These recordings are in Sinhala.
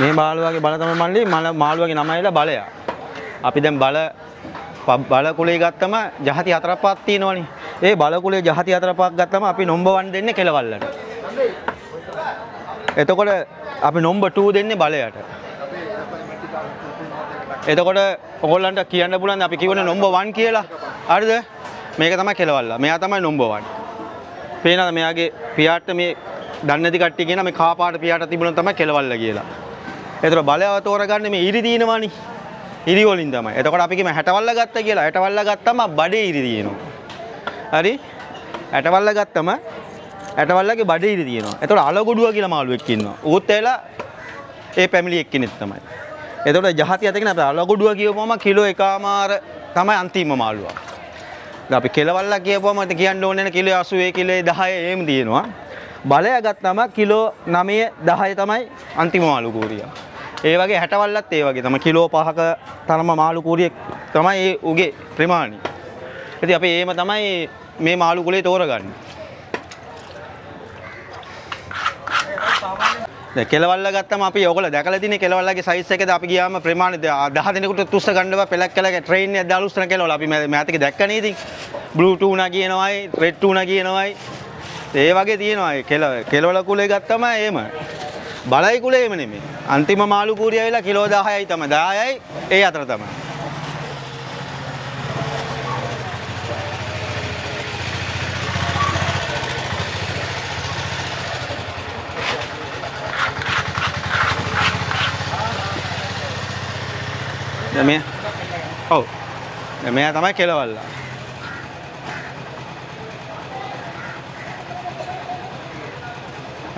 මේ මාළුවගේ බල තමයි මල්ලි මල මාළුවගේ නමයිලා බලය. අපි දැන් බල ප- බල කුලේ ගත්තම ජහති හතරක් පහක් තියෙනවනේ. ඒ බල කුලේ ජහති හතර පහක් ගත්තම අපි නම්බර් 1 දෙන්නේ කෙලවල්ලට. එතකොට අපි නම්බර් 2 දෙන්නේ බලයට. එතකොට ඔයගොල්ලන්ට කියන්න පුළුවන් අපි කියවනේ නම්බර් 1 කියලා. හරිද? මේක තමයි කෙලවල්ලා. මෙයා තමයි නම්බර් 1. පේනද මෙයාගේ පියාට මේ දන්නේ නැති කට්ටිය කියන මේ කාපාට පියාට තිබුණා තමයි කෙලවල්ල කියලා. ඒතර බලයව තෝරගන්නේ මේ ඉරි දිනවනේ. ඉරි වලින් තමයි. එතකොට අපි කියමු 60වල්ල ගත්ත කියලා. 60වල්ල ගත්තම බඩේ ඉරි දිනනවා. හරි? 60වල්ල ගත්තම 60වල්ලගේ බඩේ ඉරි දිනනවා. එතකොට අලගොඩුව කියලා මාළුවෙක් ඉන්නවා. ඌත් ඇවිලා ඒ පැමිලි එක්කෙනෙක් තමයි. එතකොට ජහති අතගෙන අපි අලගොඩුව කියවුවම කිලෝ එකමාර තමයි අන්තිම මාළුවා. දැන් අපි කෙලවල්ලා කියපුවම ඉතින් කියන්න ඕනේ නේ කිලෝ 80 කිලෝ 10 එහෙම දිනනවා. බලය ගත්තම කිලෝ 9 10 තමයි අන්තිම මාළු කූරිය. ඒ වගේ 60 වල්ලත් ඒ වගේ තමයි කිලෝ 5ක තරම මාළු කූරියක් තමයි ඒ උගේ ප්‍රමාණය. ඉතින් අපි එහෙම තමයි මේ මාළු කුලේ තෝරගන්නේ. දැන් කෙලවල්ල ගත්තම අපි ඔයගොල්ලෝ දැකලා තියෙන කෙලවල්ලගේ සයිස් එකද අපි ගියාම ප්‍රමාණය 10 දිනකට තුස්ස ගන්නව පෙලක් කළා ට්‍රේන් එකක් දාලා උස්සන කෙලවල අපි මෑතක දැක්කනේ ඉතින් බ්ලූ ටූනා කියනවායි රෙඩ් ටූනා කියනවායි ඒ වගේ තියෙනවා. ඒ කෙල කෙලවල කුලේ ගත්තම එහෙම. බලයි කුලේ එහෙම නෙමෙයි. අන්තිම මාළු කූරිය වෙලා කිලෝ 10යි තමයි 10යි ඒ අතර තමයි දැන් මේ ඔව්. දැන් මෙයා තමයි කෙලවල්ලා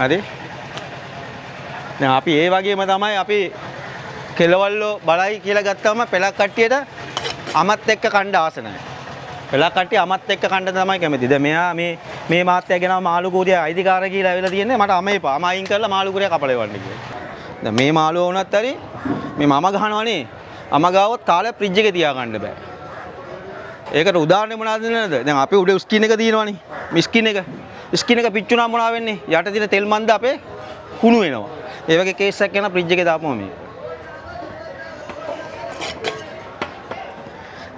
හරි දැන් අපි ඒ වගේම තමයි අපි කෙලවල්ලෝ බලයි කියලා ගත්තාම පෙලක් කට්ටියට අමත් එක්ක කණ්ඩ ආස නැහැ. පෙලක් කට්ටිය අමත් එක්ක කණ්ඩ තමයි කැමති. දැන් මෙයා මේ මේ මාත්‍යා ගෙනාව මාළු කූරිය අයිතිකාර කියලා ඇවිල්ලා තියෙන්නේ මට අම එපා. අම අයින් කරලා මාළු කූරිය කපලා එවන්න කියලා. දැන් මේ මාළුව වුණත් හරි මේ මම ගහනවනේ. අම ගාවොත් කාලේ ෆ්‍රිජ් එකේ තියාගන්න බෑ. ඒකට උදාහරණය මොනවද නේද? දැන් අපේ උඩ ස්කින් එක තියෙනවනේ. මේ ස්කින් එක. ස්කින් එක පිච්චුණාම මොනවා වෙන්නේ? යට තියෙන තෙල් මන්ද අපේ කුණු වෙනවා. ඒ වගේ කේස් එකක් යන ෆ්‍රිජ් එකේ දාපුවම මේ.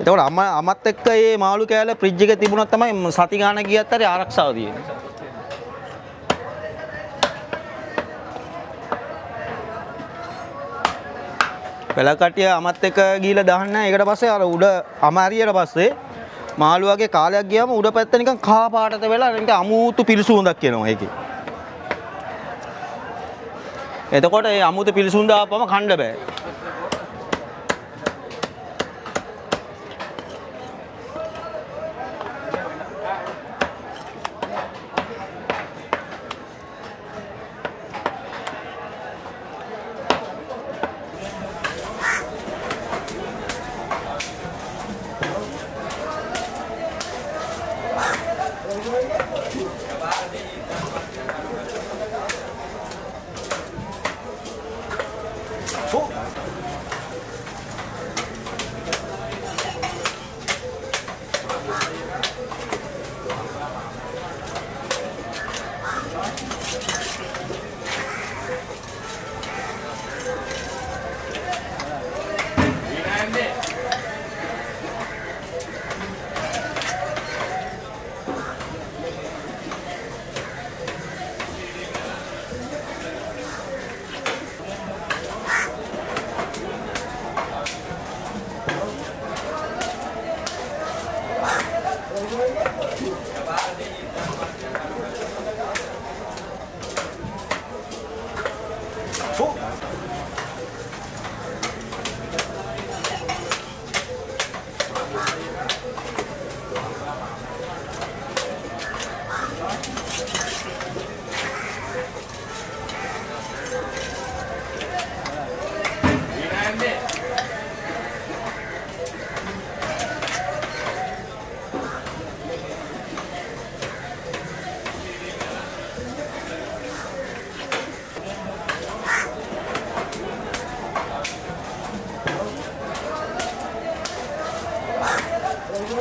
එතකොට අම අමත් එක්ක මේ මාළු කෑල්ල ෆ්‍රිජ් එකේ තිබුණොත් තමයි සති ගාන ගියත් හරි ආරක්ෂාව තියෙන්නේ. පෙළකටිය අමත් එක ගීලා දාන්න ඒකට පස්සේ අර උඩ අමාරියට පස්සේ මාළුවගේ කාලයක් ගියාම උඩ පැත්ත නිකන් කහ පාටට වෙලා නිකන් අමුතු පිරිසුඳක් එනවා ඒකේ. එතකොට ඒ අමුතු පිරිසුඳ ආපම කන්න බෑ.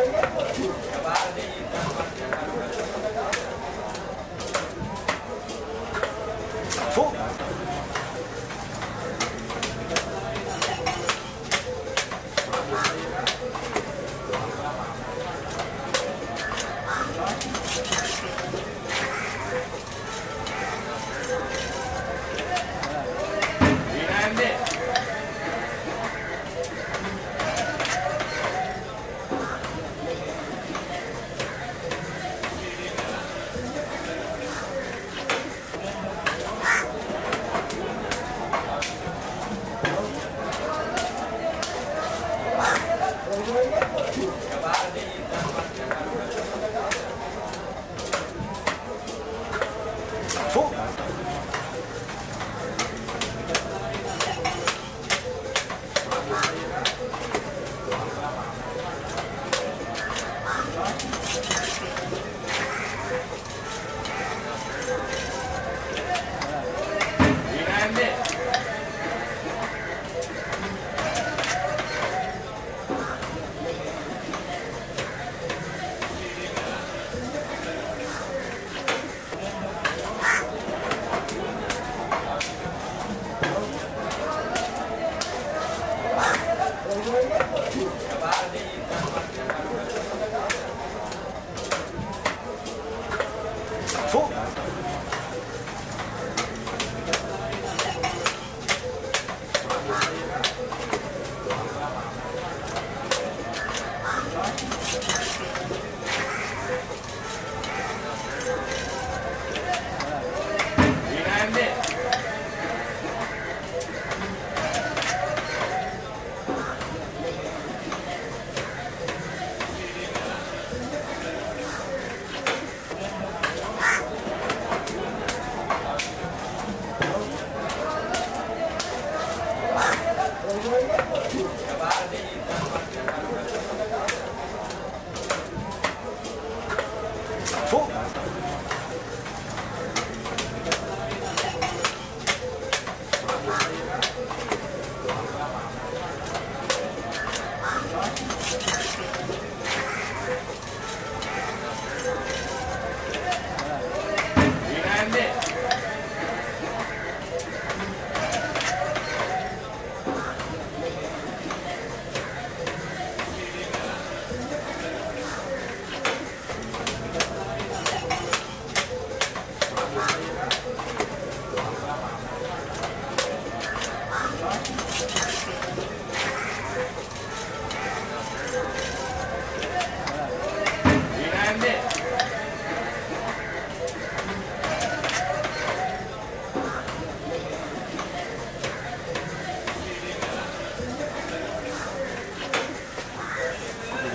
ちょっと。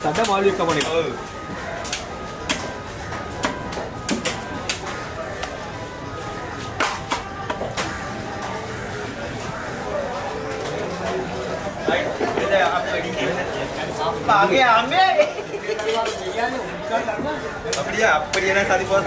ada mau enlevé comme on est. apa அப்படியே நான் சாதி போக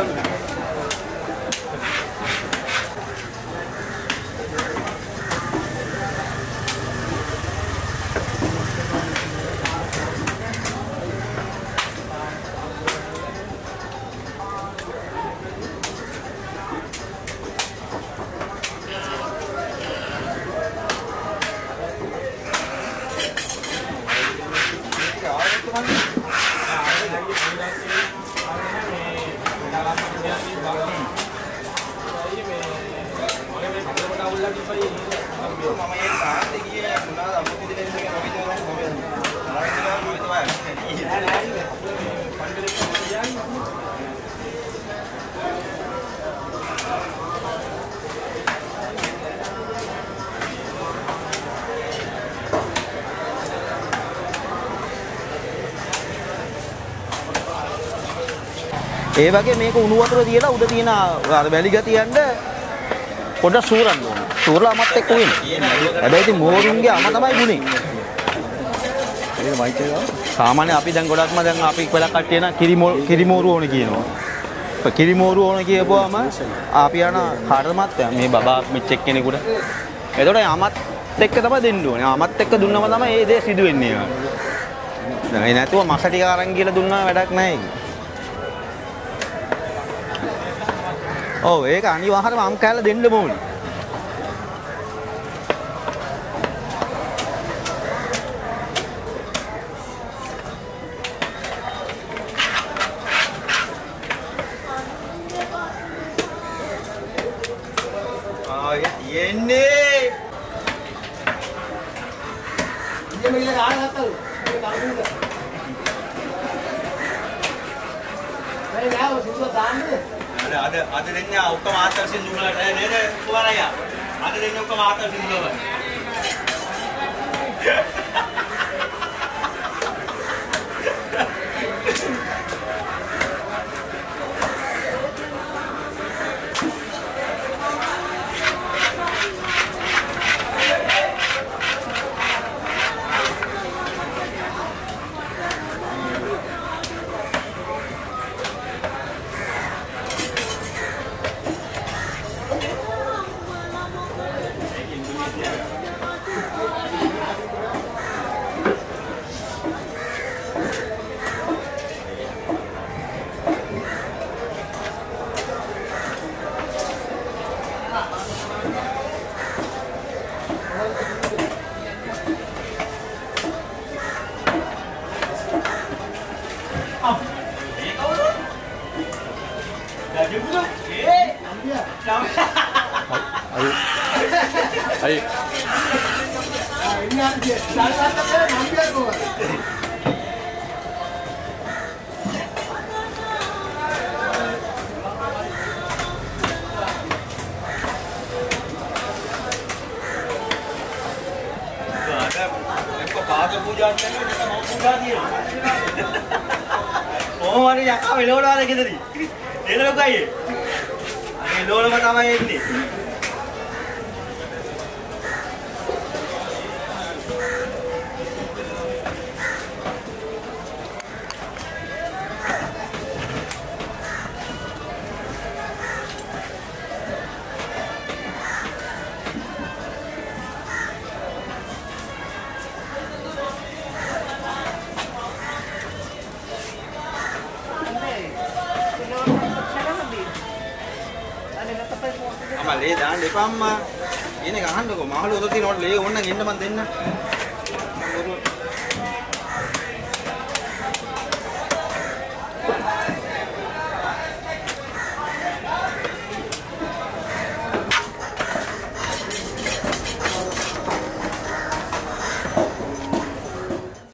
ඒ වගේ මේක උණු වතුර තියලා උඩ තියෙන අර වැලි ගතියන්ට පොඩ්ඩක් සූරන්න ඕන. සූරලා අමත් එක්ක වෙන. හැබැයි ඉතින් මෝරුන්ගේ අම තමයි ගුනේ. ඒක මයික් එක ගාව. සාමාන්‍ය අපි දැන් ගොඩක්ම දැන් අපි වෙලක් කට්ටිය නම් කිරිමෝ කිරිමෝරු ඕන කියනවා. ඔය කිරිමෝරු ඕන කියපුවාම අපි යන හරමත් මේ බබා මිච්චෙක් කෙනෙකුට. එතකොට යමත් එක්ක තමයි දෙන්න ඕනේ. යමත් එක්ක දුන්නම තමයි මේ දේ සිදු වෙන්නේ. දැන් ඒ නැතුව මස ටික අරන් කියලා දුන්නා වැඩක් නැහැ ඔව් ඒක අනිවාර්යයෙන්ම අම් කෑල්ල දෙන්න ඕනේ. ආයෙ තියෙන්නේ අද අද අද දෙන්නේ ඔක්කොම ආතර්සින් දුන්නලට නේද? කුමාරයා? අද දෙන්නේ ඔක්කොම 아니 아니 아, 이제 나를 갖다 빼면 안 피할 것 같아 ඒක මම පූජා තියෙනවා. කොහොම හරි යකා වෙලවලාද ගෙදරි. එන ලොකයි. අනේ ලෝලම තමයි එන්නේ. අම්මා ලේ දාන්න එපා අම්මා. කියන එක අහන්නකෝ මහලු උත තියෙනකොට ලේ ඕන්නම් එන්න මන් දෙන්න.